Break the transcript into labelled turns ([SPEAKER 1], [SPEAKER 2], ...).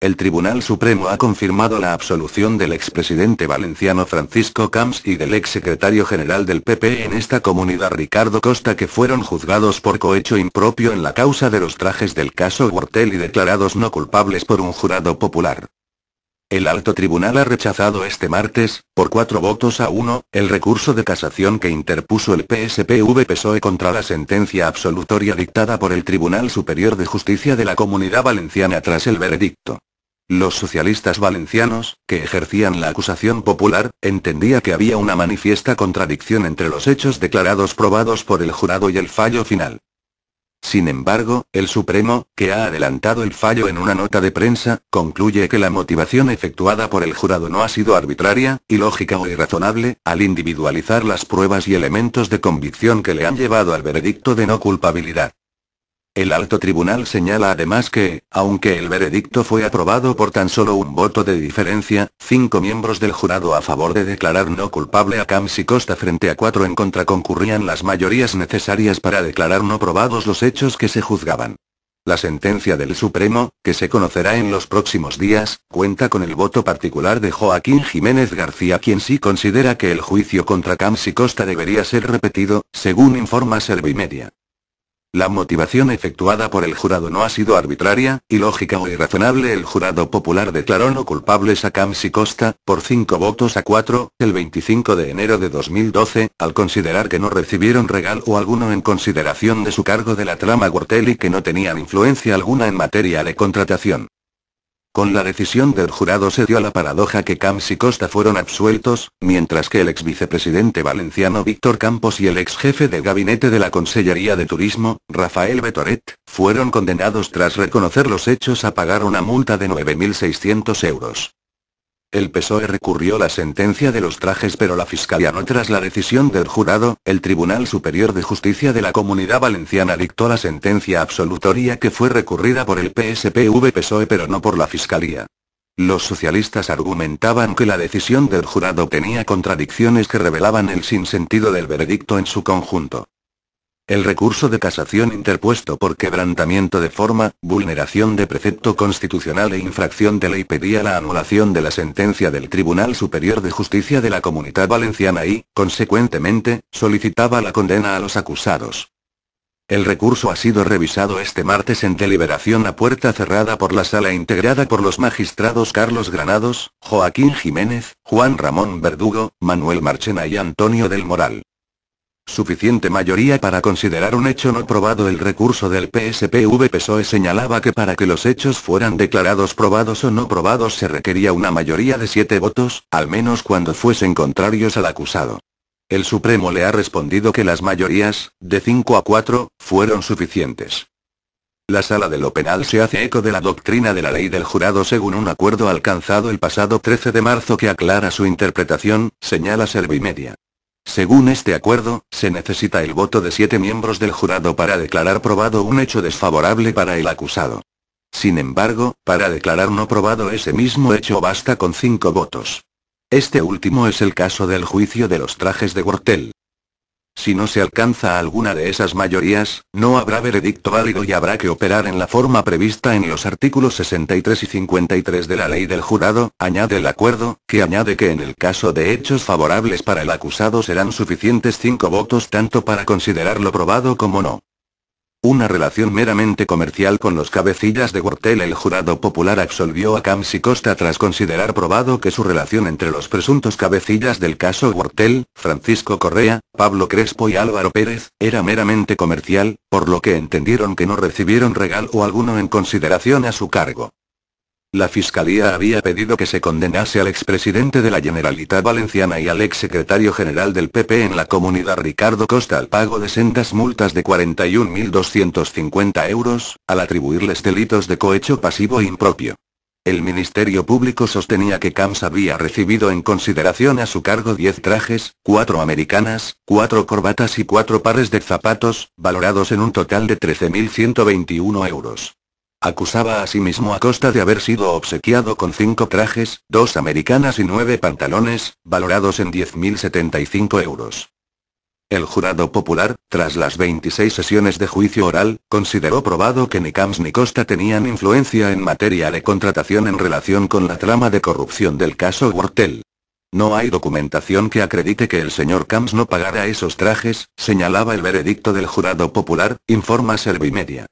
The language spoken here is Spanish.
[SPEAKER 1] el Tribunal Supremo ha confirmado la absolución del expresidente valenciano Francisco Camps y del exsecretario general del PP en esta comunidad Ricardo Costa que fueron juzgados por cohecho impropio en la causa de los trajes del caso Wortel y declarados no culpables por un jurado popular. El alto tribunal ha rechazado este martes, por cuatro votos a uno, el recurso de casación que interpuso el PSPV-PSOE contra la sentencia absolutoria dictada por el Tribunal Superior de Justicia de la Comunidad Valenciana tras el veredicto. Los socialistas valencianos, que ejercían la acusación popular, entendía que había una manifiesta contradicción entre los hechos declarados probados por el jurado y el fallo final. Sin embargo, el Supremo, que ha adelantado el fallo en una nota de prensa, concluye que la motivación efectuada por el jurado no ha sido arbitraria, ilógica o irrazonable, al individualizar las pruebas y elementos de convicción que le han llevado al veredicto de no culpabilidad. El alto tribunal señala además que, aunque el veredicto fue aprobado por tan solo un voto de diferencia, cinco miembros del jurado a favor de declarar no culpable a Camps y Costa frente a cuatro en contra concurrían las mayorías necesarias para declarar no probados los hechos que se juzgaban. La sentencia del Supremo, que se conocerá en los próximos días, cuenta con el voto particular de Joaquín Jiménez García quien sí considera que el juicio contra Camps y Costa debería ser repetido, según informa Servimedia. La motivación efectuada por el jurado no ha sido arbitraria, ilógica o irrazonable. El jurado popular declaró no culpables a Camps Costa, por cinco votos a cuatro, el 25 de enero de 2012, al considerar que no recibieron regalo alguno en consideración de su cargo de la trama Gortel y que no tenían influencia alguna en materia de contratación. Con la decisión del jurado se dio la paradoja que Camps y Costa fueron absueltos, mientras que el ex vicepresidente valenciano Víctor Campos y el ex jefe del gabinete de la Consellería de Turismo, Rafael Betoret, fueron condenados tras reconocer los hechos a pagar una multa de 9.600 euros. El PSOE recurrió la sentencia de los trajes pero la Fiscalía no tras la decisión del jurado, el Tribunal Superior de Justicia de la Comunidad Valenciana dictó la sentencia absolutoria que fue recurrida por el PSPV-PSOE pero no por la Fiscalía. Los socialistas argumentaban que la decisión del jurado tenía contradicciones que revelaban el sinsentido del veredicto en su conjunto. El recurso de casación interpuesto por quebrantamiento de forma, vulneración de precepto constitucional e infracción de ley pedía la anulación de la sentencia del Tribunal Superior de Justicia de la Comunidad Valenciana y, consecuentemente, solicitaba la condena a los acusados. El recurso ha sido revisado este martes en deliberación a puerta cerrada por la sala integrada por los magistrados Carlos Granados, Joaquín Jiménez, Juan Ramón Verdugo, Manuel Marchena y Antonio del Moral suficiente mayoría para considerar un hecho no probado. El recurso del PSPV-PSOE señalaba que para que los hechos fueran declarados probados o no probados se requería una mayoría de siete votos, al menos cuando fuesen contrarios al acusado. El Supremo le ha respondido que las mayorías, de 5 a 4, fueron suficientes. La sala de lo penal se hace eco de la doctrina de la ley del jurado según un acuerdo alcanzado el pasado 13 de marzo que aclara su interpretación, señala Servimedia. Según este acuerdo, se necesita el voto de siete miembros del jurado para declarar probado un hecho desfavorable para el acusado. Sin embargo, para declarar no probado ese mismo hecho basta con cinco votos. Este último es el caso del juicio de los trajes de Wortel. Si no se alcanza alguna de esas mayorías, no habrá veredicto válido y habrá que operar en la forma prevista en los artículos 63 y 53 de la ley del jurado, añade el acuerdo, que añade que en el caso de hechos favorables para el acusado serán suficientes cinco votos tanto para considerarlo probado como no. Una relación meramente comercial con los cabecillas de Wortel El jurado popular absolvió a Camps y Costa tras considerar probado que su relación entre los presuntos cabecillas del caso Wortel, Francisco Correa, Pablo Crespo y Álvaro Pérez, era meramente comercial, por lo que entendieron que no recibieron regalo alguno en consideración a su cargo. La Fiscalía había pedido que se condenase al expresidente de la Generalitat Valenciana y al exsecretario general del PP en la comunidad Ricardo Costa al pago de sendas multas de 41.250 euros, al atribuirles delitos de cohecho pasivo e impropio. El Ministerio Público sostenía que Camps había recibido en consideración a su cargo 10 trajes, 4 americanas, 4 corbatas y 4 pares de zapatos, valorados en un total de 13.121 euros. Acusaba a sí mismo a costa de haber sido obsequiado con cinco trajes, dos americanas y nueve pantalones, valorados en 10.075 euros. El jurado popular, tras las 26 sesiones de juicio oral, consideró probado que ni Camps ni Costa tenían influencia en materia de contratación en relación con la trama de corrupción del caso Wortel. No hay documentación que acredite que el señor Camps no pagara esos trajes, señalaba el veredicto del jurado popular, informa Servimedia.